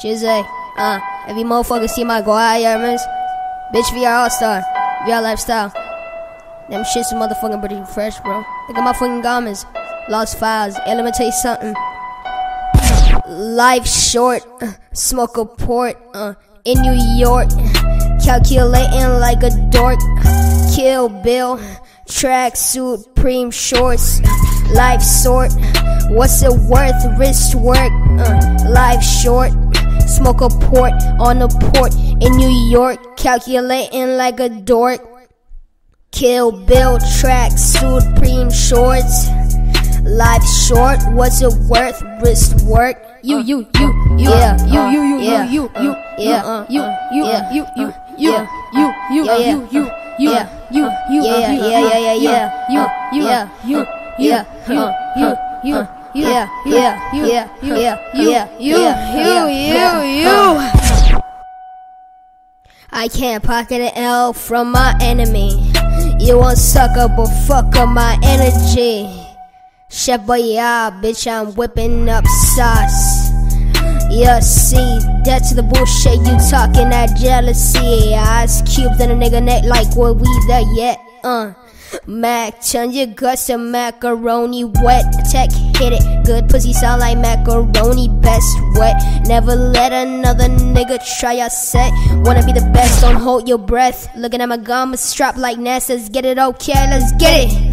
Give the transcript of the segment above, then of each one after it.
Jizzy, uh, every motherfucker see my requirements. Bitch, VR All Star, VR Lifestyle. Them shits motherfucking pretty fresh, bro. Look at my fucking garments. Lost files. Hey, let me tell you something. Life short, uh, smoke a port, uh, in New York. Calculating like a dork. Kill Bill, track suit, preem shorts. Life short, what's it worth? Wrist work, uh, life short. Smoke a port on a port in New York, calculating like a dork. Kill Bill track suit, preem shorts. Life short, what's it worth? Wrist work. You, you, you, you, Yeah, you, uh, you, you, yeah, you, you, uh, you, yeah, uh, you, uh, you, you, you, uh, you, you, you, you, you, uh, you, yeah, you, uh, you, yeah, uh, yeah, you, yeah, uh, yeah, you, yeah, you, uh, you, you, uh, you, yeah, you, uh, you, uh, you, uh, you, yeah, you, yeah, you, yeah, you, yeah, you, yeah, you, yeah, you, yeah, you, yeah. you. I can't pocket an L from my enemy. You a sucker, but fuck up my energy. Chef boy, yeah, bitch, I'm whipping up sauce. Yeah, see, that's the bullshit you talking that jealousy. Ice cubes in a nigga neck like what we there yet? Uh. Mac, turn your guts to macaroni wet. Tech hit it, good pussy sound like macaroni. Best wet, never let another nigga try your set. Wanna be the best, don't hold your breath. Looking at my gum, strapped like NASA's. Get it okay, let's get it.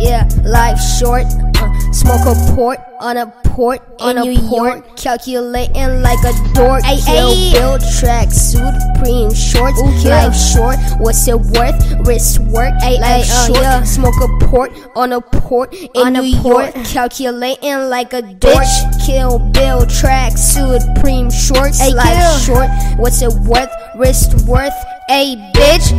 Yeah, life short. Uh, smoke a port on a port On in a New port. York. Calculating like a dork. Ay, Kill ay. Bill track suit, preem shorts. Ooh, kill. Life short, what's it worth? Wrist work. Ay, life ay, uh, short. yeah. Smoke a port on a port in On a New port. York. Calculating like a dork. Bitch. Kill Bill track suit, preem shorts. Ay, Life kill. short, what's it worth? Wrist worth. Hey, bitch.